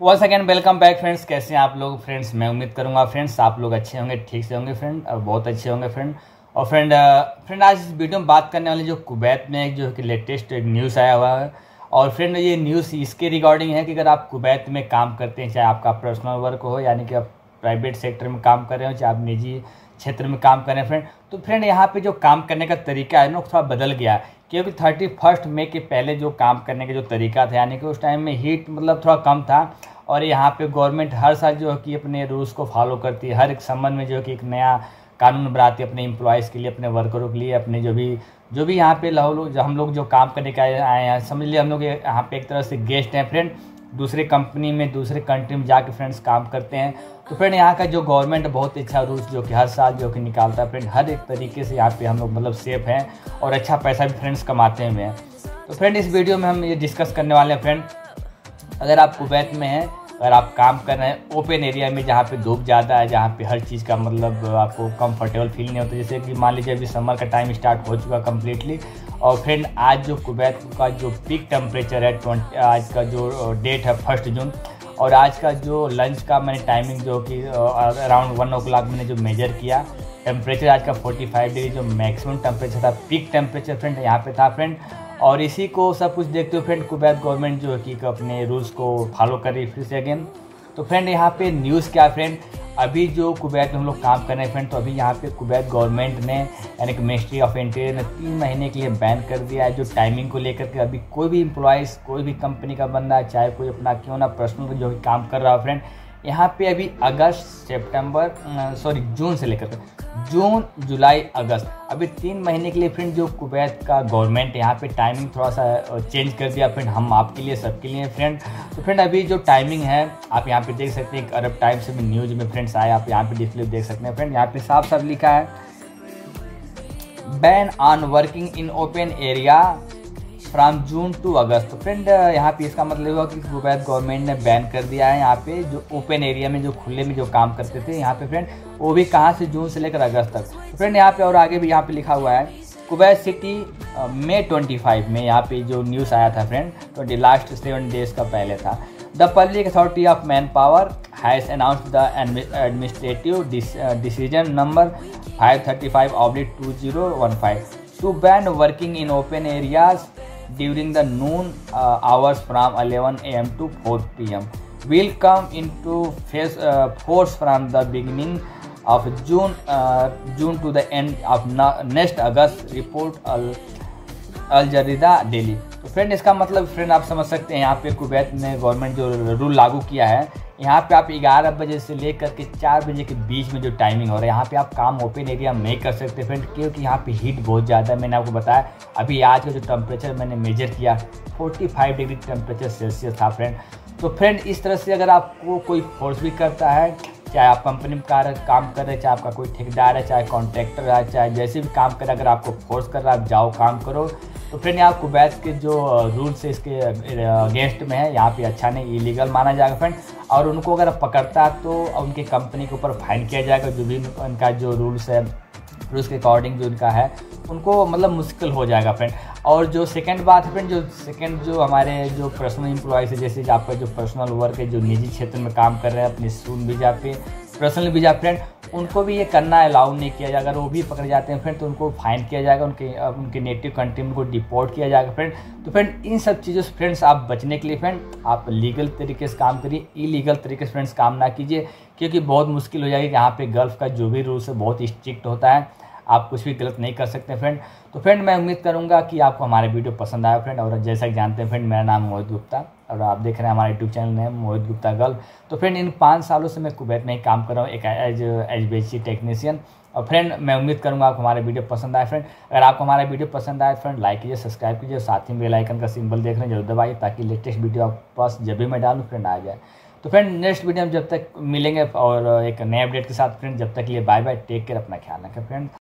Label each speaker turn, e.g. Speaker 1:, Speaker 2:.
Speaker 1: Once again welcome back friends कैसे हैं आप लोग? फ्रेंड्स मैं उम्मीद करूँगा फ्रेंड्स आप लोग अच्छे होंगे, ठीक से होंगे फ्रेंड और बहुत अच्छे होंगे फ्रेंड और फ्रेंड फ्रेंड आज इस वीडियो में बात करने वाले जो कुवैत में एक जो कि लेटेस्ट एक न्यूज़ आया हुआ है. और फ्रेंड ये न्यूज़ इसके रिगार्डिंग है कि अगर आप कुवैत में काम करते हैं, चाहे आपका पर्सनल वर्क हो, यानी कि आप प्राइवेट सेक्टर में काम कर रहे हो, चाहे आप निजी क्षेत्र में काम करें फ्रेंड तो फ्रेंड यहाँ पे जो काम करने का तरीका है ना थोड़ा बदल गया क्योंकि थर्टी फ़र्स्ट मे के पहले जो काम करने का जो तरीका था, यानी कि उस टाइम में हीट मतलब थोड़ा कम था, और यहाँ पे गवर्नमेंट हर साल जो है कि अपने रूल्स को फॉलो करती है, हर एक संबंध में जो है कि एक नया कानून बनाती है, अपने एम्प्लॉयज़ के लिए, अपने वर्करों के लिए, अपने जो भी जो भी यहाँ पे लोग हम लोग जो काम करने का आए हैं, समझ लिए हम लोग यहाँ पे एक तरह से गेस्ट हैं फ्रेंड दूसरे कंपनी में, दूसरे कंट्री में जाके फ्रेंड्स काम करते हैं। तो फ्रेंड यहाँ का जो गवर्नमेंट बहुत अच्छा रूल्स जो कि हर साल जो कि निकालता है फ्रेंड हर एक तरीके से यहाँ पे हम लोग मतलब सेफ़ हैं और अच्छा पैसा भी फ्रेंड्स कमाते हुए हैं तो फ्रेंड इस वीडियो में हम ये डिस्कस करने वाले हैं फ्रेंड अगर आप कुवैत में हैं, अगर आप काम कर रहे हैं ओपन एरिया में जहाँ पे धूप ज़्यादा है, जहाँ पे हर चीज़ का मतलब आपको कंफर्टेबल फील नहीं होता, जैसे कि मान लीजिए अभी समर का टाइम स्टार्ट हो चुका कम्प्लीटली और फ्रेंड आज जो कुवैत का जो पीक टेम्परेचर है ट्वेंटी आज का जो डेट है फ़र्स्ट जून और आज का जो लंच का मैंने टाइमिंग जो कि अराउंड वन ओ क्लाक मैंने जो मेजर किया टेम्परेचर आज का 45 डिग्री जो मैक्सिमम टेम्परेचर था पीक टेम्परेचर फ्रेंड यहाँ पे था फ्रेंड और इसी को सब कुछ देखते हुए फ्रेंड कुवैत गवर्नमेंट जो है कि अपने रूल्स को फॉलो कर रही फिर से अगेन तो फ्रेंड यहाँ पे न्यूज़ क्या फ्रेंड अभी जो कुवैत में हम लोग काम कर रहे हैं फ्रेंड तो अभी यहाँ पे कुवैत गवर्नमेंट ने यानी कि मिनिस्ट्री ऑफ़ इंटीरियर ने तीन महीने के लिए बैन कर दिया है जो टाइमिंग को लेकर के। अभी कोई भी इम्प्लॉयज़ कोई भी कंपनी का बंदा, चाहे कोई अपना क्यों ना पर्सनल जो काम कर रहा है फ्रेंड यहाँ पे अभी अगस्त, सितंबर सॉरी जून से लेकर जून, जुलाई, अगस्त। अभी तीन महीने के लिए फ्रेंड जो कुवैत का गवर्नमेंट यहाँ पे टाइमिंग थोड़ा सा चेंज कर दिया फ्रेंड हम आपके लिए, सबके लिए फ्रेंड तो फ्रेंड अभी जो टाइमिंग है, आप यहाँ पे देख सकते हैं एक अरब टाइम्स में न्यूज़ में फ्रेंड्स आए, आप यहाँ पे डिस्प्ले देख सकते हैं। फ्रेंड यहाँ पे साफ़ साफ़ लिखा है ban on working in open area from June to August friend यहाँ पे इसका मतलब हुआ कि कुवैत गवर्नमेंट ने बैन कर दिया है यहाँ पे जो ओपन एरिया में, जो खुले में जो काम करते थे यहाँ पे फ्रेंड वो भी कहाँ से जून से लेकर अगस्त तक। फ्रेंड यहाँ पे और आगे भी यहाँ पे लिखा हुआ है Kuwait city May twenty five में यहाँ पे जो न्यूज़ आया था friend twenty last seven days का पहले था। The public authority of man power has announce the administrative decision number five thirty five oblique two zero one five two ban working in open areas during the noon uh, hours from 11 am to 4 pm will come into phase, uh, force from the beginning of June uh, June to the end of next report al Al Jarida daily तो friend इसका मतलब friend आप समझ सकते हैं यहाँ पे Kuwait ने गवर्नमेंट जो रूल लागू किया है यहाँ पे आप ग्यारह बजे से लेकर के चार बजे के बीच में जो टाइमिंग हो रहा है, यहाँ पे आप काम ओपन एरिया में कर सकते फ्रेंड क्योंकि यहाँ पे हीट बहुत ज़्यादा है। मैंने आपको बताया, अभी आज का जो टेम्परेचर मैंने मेजर किया 45 डिग्री टेम्परेचर सेल्सियस था फ्रेंड तो फ्रेंड इस तरह से अगर आपको कोई फोर्स भी करता है चाहे आप कंपनी में कार काम कर रहे चाहे आपका कोई ठेकेदार है, चाहे कॉन्ट्रैक्टर है, चाहे जैसे भी काम करे अगर आपको फोर्स कर रहा है, आप जाओ, काम करो। तो फ्रेंड यहाँ कुवैत के जो रूल्स है, इसके अगेंस्ट में है, यहाँ पे अच्छा नहीं इलीगल माना जाएगा फ्रेंड और उनको अगर पकड़ता तो उनकी कंपनी के ऊपर फाइन किया जाएगा, जो भी उनका जो रूल्स है रूल्स उसके अकॉर्डिंग जो उनका है, उनको मतलब मुश्किल हो जाएगा फ्रेंड और जो सेकंड बात है फ्रेंड जो सेकंड जो हमारे जो पर्सनल एम्प्लॉयज़ है, जैसे आपका जो पर्सनल वर्क है, जो निजी क्षेत्र में काम कर रहे हैं, अपने स्टूडेंट वीज़ा पे पर्सनल वीज़ा फ्रेंड उनको भी ये करना अलाउ नहीं किया जाएगा। अगर वो भी पकड़े जाते हैं फ्रेंड तो उनको फाइन किया जाएगा। उनके उनके नेटिव कंट्री में उनको डिपोर्ट किया जाएगा फ्रेंड तो फ्रेंड इन सब चीज़ों से फ्रेंड्स आप बचने के लिए फ्रेंड आप लीगल तरीके से काम करिए इलीगल तरीके से फ्रेंड्स काम ना कीजिए। क्योंकि बहुत मुश्किल हो जाएगी यहाँ पे गल्फ़ का जो भी रूल्स है, बहुत स्ट्रिक्ट होता है। आप कुछ भी गलत नहीं कर सकते फ्रेंड तो फ्रेंड मैं उम्मीद करूँगा कि आपको हमारे वीडियो पसंद आया फ्रेंड और जैसा कि जानते हैं फ्रेंड मेरा नाम मोहित गुप्ता और आप देख रहे हैं हमारे यूट्यूब चैनल है मोहित गुप्ता गर्ल. तो फ्रेंड इन पाँच सालों से मैं कुवैत में ही काम कर रहा हूँ, एक एज एच बी टेक्नीशियन और फ्रेंड मैं उम्मीद करूँगा आपको हमारे वीडियो पसंद आए फ्रेंड अगर आपको हमारा वीडियो पसंद आए फ्रेंड लाइक कीजिए सब्सक्राइब कीजिए साथ ही बेल आइकन का सिंबल देख रहे हैं, ज़रूर दबाइए ताकि लेटेस्ट वीडियो आप पास जब भी मैं डालूँ फ्रेंड आ जाए. तो फ्रेंड नेक्स्ट वीडियो में जब तक मिलेंगे और एक नए अपडेट के साथ फ्रेंड जब तक लिए बाय बाय टेक केयर अपना ख्याल रखें फ्रेंड